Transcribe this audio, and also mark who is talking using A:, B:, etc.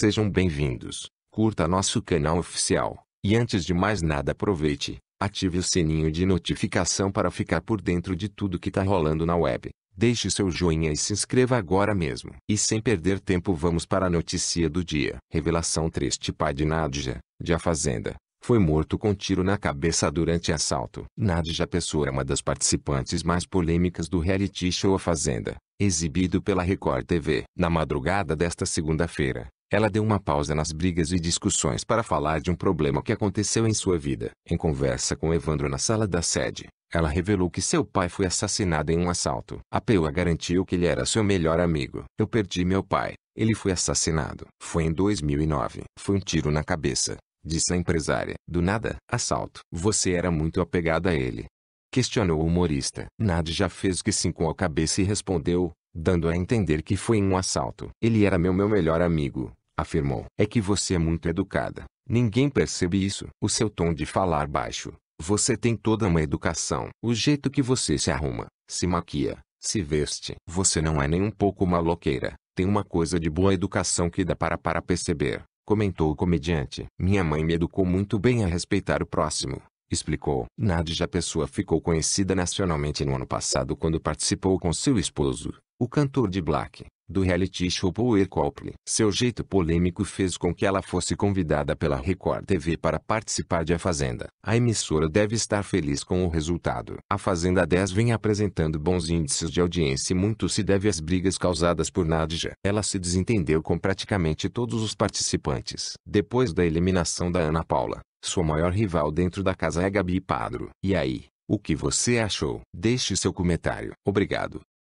A: Sejam bem-vindos, curta nosso canal oficial, e antes de mais nada aproveite, ative o sininho de notificação para ficar por dentro de tudo que tá rolando na web. Deixe seu joinha e se inscreva agora mesmo. E sem perder tempo vamos para a notícia do dia. Revelação triste pai de Nadja, de A Fazenda, foi morto com tiro na cabeça durante assalto. Nadja Pessoa é uma das participantes mais polêmicas do reality show A Fazenda, exibido pela Record TV. Na madrugada desta segunda-feira, ela deu uma pausa nas brigas e discussões para falar de um problema que aconteceu em sua vida. Em conversa com Evandro na sala da sede, ela revelou que seu pai foi assassinado em um assalto. A PUA garantiu que ele era seu melhor amigo. Eu perdi meu pai. Ele foi assassinado. Foi em 2009. Foi um tiro na cabeça, disse a empresária. Do nada, assalto. Você era muito apegado a ele. Questionou o humorista. Nad já fez que sim com a cabeça e respondeu, dando a entender que foi um assalto. Ele era meu meu melhor amigo, afirmou. É que você é muito educada. Ninguém percebe isso. O seu tom de falar baixo, você tem toda uma educação. O jeito que você se arruma, se maquia, se veste. Você não é nem um pouco maloqueira. Tem uma coisa de boa educação que dá para para perceber, comentou o comediante. Minha mãe me educou muito bem a respeitar o próximo, explicou. Nadja Pessoa ficou conhecida nacionalmente no ano passado quando participou com seu esposo, o cantor de Black, do reality show Power Couple. Seu jeito polêmico fez com que ela fosse convidada pela Record TV para participar de A Fazenda. A emissora deve estar feliz com o resultado. A Fazenda 10 vem apresentando bons índices de audiência e muito se deve às brigas causadas por Nadja. Ela se desentendeu com praticamente todos os participantes. Depois da eliminação da Ana Paula, sua maior rival dentro da casa é Gabi Padro. E aí, o que você achou? Deixe seu comentário. Obrigado.